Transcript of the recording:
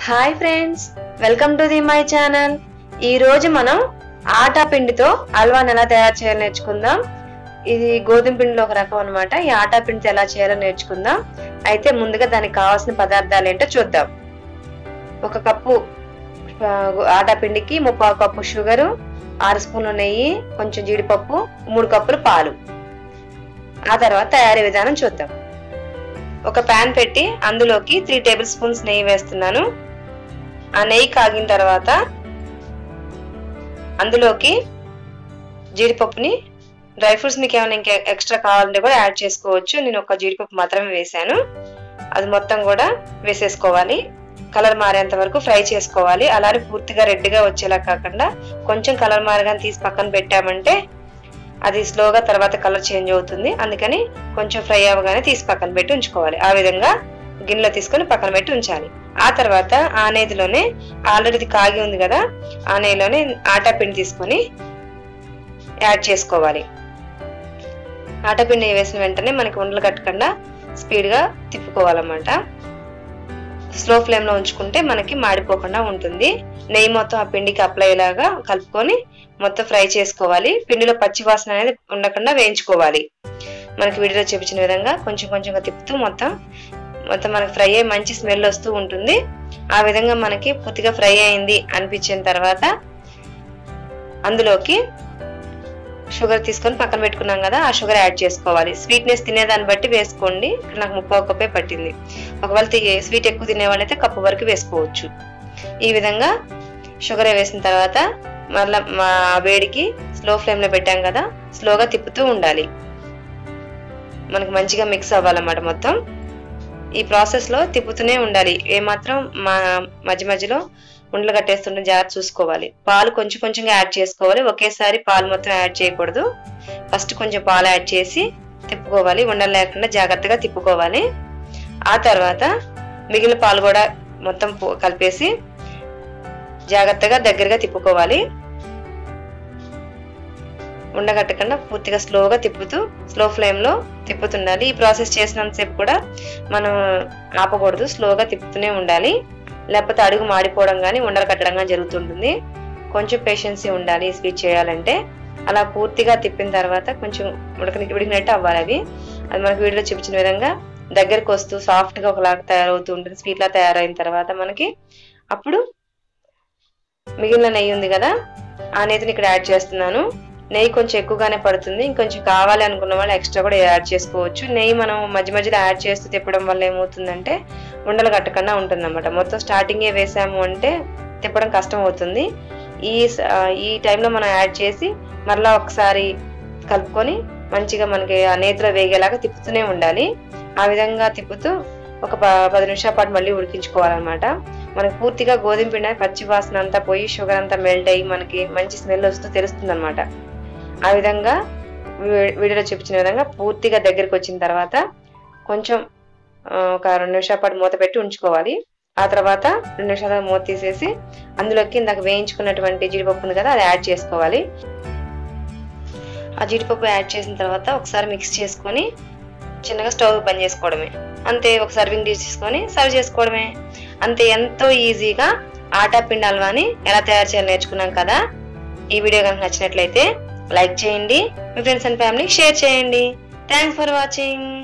Hi friends welcome to the my channel. ఈ రోజు మనం ఆటా పిండితో హల్వాని ఎలా తయారు చేయాలో నేర్చుకుందాం. ఇది గోధుమ పిండిలో ఒక రకం అనమాట ఈ ఆటా పిండితో ఎలా చేయాలో నేర్చుకుందాం. అయితే ముందుగా దానికి కావాల్సిన పదార్థాలు ఏంటో చూద్దాం. ఒక కప్పు ఆటా పిండికి ముప్పావు కప్పు షుగరు ఆరు స్పూన్లు నెయ్యి కొంచెం జీడిపప్పు మూడు కప్పులు పాలు. ఆ తర్వాత తయారీ విధానం చూద్దాం. ఒక ప్యాన్ పెట్టి అందులోకి త్రీ టేబుల్ స్పూన్స్ నెయ్యి వేస్తున్నాను. ఆ నెయ్యి కాగిన తర్వాత అందులోకి జీడిపప్పుని డ్రై ఫ్రూట్స్ మీకు ఏమైనా ఇంకా ఎక్స్ట్రా కావాలంటే కూడా యాడ్ చేసుకోవచ్చు. నేను ఒక జీడిపప్పు మాత్రమే వేసాను అది మొత్తం కూడా వేసేసుకోవాలి. కలర్ మారేంత వరకు ఫ్రై చేసుకోవాలి. అలానే పూర్తిగా రెడ్గా వచ్చేలా కాకుండా కొంచెం కలర్ మారగానే తీసి పక్కన పెట్టామంటే అది స్లోగా తర్వాత కలర్ చేంజ్ అవుతుంది. అందుకని కొంచెం ఫ్రై అవ్వగానే తీసి పక్కన పెట్టి ఉంచుకోవాలి. ఆ విధంగా గిన్నెలో తీసుకొని పక్కన పెట్టి ఉంచాలి. ఆ తర్వాత ఆ నేతిలోనే ఆల్రెడీ కాగి ఉంది కదా ఆ నెయ్యిలోనే ఆటా పిండి తీసుకొని యాడ్ చేసుకోవాలి. ఆటా పిండి వేసిన వెంటనే మనకి ఉండలు కట్టకుండా స్పీడ్గా తిప్పుకోవాలన్నమాట. స్లో ఫ్లేమ్లో ఉంచుకుంటే మనకి మాడిపోకుండా ఉంటుంది. నెయ్యి మొత్తం ఆ పిండికి అప్లై అయ్యేలాగా కలుపుకొని మొత్తం ఫ్రై చేసుకోవాలి. పిండిలో పచ్చి వాసన అనేది ఉండకుండా వేయించుకోవాలి. మనకి వీడియోలో చూపించిన విధంగా కొంచెం కొంచెంగా తిప్పుతూ మొత్తం మొత్తం మనకి ఫ్రై అయ్యి మంచి స్మెల్ వస్తూ ఉంటుంది. ఆ విధంగా మనకి పూర్తిగా ఫ్రై అయింది అనిపించిన తర్వాత అందులోకి షుగర్ తీసుకొని పక్కన పెట్టుకున్నాం కదా ఆ షుగర్ యాడ్ చేసుకోవాలి. స్వీట్నెస్ తినేదాన్ని బట్టి వేసుకోండి. ఇక్కడ నాకు ముప్పై కప్పే పట్టింది. ఒకవేళ స్వీట్ ఎక్కువ తినే వాళ్ళైతే కప్పు వరకు వేసుకోవచ్చు. ఈ విధంగా షుగర్ వేసిన తర్వాత మళ్ళీ మా వేడికి స్లో ఫ్లేమ్లో పెట్టాం కదా స్లోగా తిప్పుతూ ఉండాలి. మనకు మంచిగా మిక్స్ అవ్వాలన్నమాట మొత్తం. ఈ ప్రాసెస్లో తిప్పుతూనే ఉండాలి. ఏమాత్రం మా మధ్య మధ్యలో ఉండలు కట్టేస్తుంటే జాగ్రత్త చూసుకోవాలి. పాలు కొంచెం కొంచెంగా యాడ్ చేసుకోవాలి. ఒకేసారి పాలు మొత్తం యాడ్ చేయకూడదు. ఫస్ట్ కొంచెం పాలు యాడ్ చేసి తిప్పుకోవాలి. ఉండలు లేకుండా జాగ్రత్తగా తిప్పుకోవాలి. ఆ తర్వాత మిగిలిన పాలు కూడా మొత్తం కలిపేసి జాగ్రత్తగా దగ్గరగా తిప్పుకోవాలి. ఉండగట్టకుండా పూర్తిగా స్లోగా తిప్పుతూ స్లో ఫ్లేమ్లో తిప్పుతుండాలి. ఈ ప్రాసెస్ చేసినంతసేపు కూడా మనం ఆపకూడదు. స్లోగా తిప్పుతూనే ఉండాలి. లేకపోతే అడుగు మాడిపోవడం కానీ ఉండలు కట్టడం కానీ జరుగుతుంటుంది. కొంచెం పేషెన్సీ ఉండాలి స్వీచ్ స్వీట్ చేయాలంటే. అలా పూర్తిగా తిప్పిన తర్వాత కొంచెం ఉడకని ఉడికినట్టు అవ్వాలి అవి. అది మనకి వీడియోలో చూపించిన విధంగా దగ్గరకు వస్తూ సాఫ్ట్గా ఒకలాగా తయారవుతూ ఉంటుంది. స్వీట్ లా తయారైన తర్వాత మనకి అప్పుడు మిగిలిన నెయ్యి ఉంది కదా ఆ నెయ్యిని ఇక్కడ యాడ్ చేస్తున్నాను. నెయ్యి కొంచెం ఎక్కువగానే పడుతుంది. ఇంకొంచెం కావాలి అనుకున్న వాళ్ళు ఎక్స్ట్రా కూడా యాడ్ చేసుకోవచ్చు. నెయ్యి మనం మధ్య మధ్యలో యాడ్ చేస్తూ తిప్పడం వల్ల ఏమవుతుందంటే ఉండలు కట్టకుండా ఉంటుంది అనమాట మొత్తం స్టార్టింగే వేసాము అంటే తిప్పడం కష్టం అవుతుంది. ఈ ఈ టైంలో మనం యాడ్ చేసి మరలా ఒకసారి కలుపుకొని మంచిగా మనకి ఆ నేతిలో వేగేలాగా తిప్పుతూనే ఉండాలి. ఆ విధంగా తిప్పుతూ ఒక ప- పది నిమిషాల పాటు మళ్ళీ ఉడికించుకోవాలన్నమాట. మనకి పూర్తిగా గోధుమ పిండి పచ్చి వాసన అంతా పోయి షుగర్ అంతా మెల్ట్ అయ్యి మనకి మంచి స్మెల్ వస్తూ తెలుస్తుంది అనమాట ఆ విధంగా వీడియోలో చూపించిన విధంగా పూర్తిగా దగ్గరికి వచ్చిన తర్వాత కొంచెం ఒక రెండు నిమిషాల పాటు మూత పెట్టి ఉంచుకోవాలి. ఆ తర్వాత రెండు నిమిషాల మూత తీసేసి అందులోకి ఇందాక వేయించుకున్నటువంటి జీడిపప్పు ఉంది కదా అది యాడ్ చేసుకోవాలి. ఆ జీడిపప్పు యాడ్ చేసిన తర్వాత ఒకసారి మిక్స్ చేసుకొని చిన్నగా స్టవ్ పని చేసుకోవడమే. అంతే ఒక సర్వింగ్ డిష్ తీసుకొని సర్వ్ చేసుకోవడమే. అంతే ఎంతో ఈజీగా ఆటా పిండి హల్వాని ఎలా తయారు చేయాలి నేర్చుకున్నాం కదా. ఈ వీడియో కనుక నచ్చినట్లయితే లైక్ చేయండి మీ ఫ్రెండ్స్ అండ్ ఫ్యామిలీ షేర్ చేయండి. Thanks for watching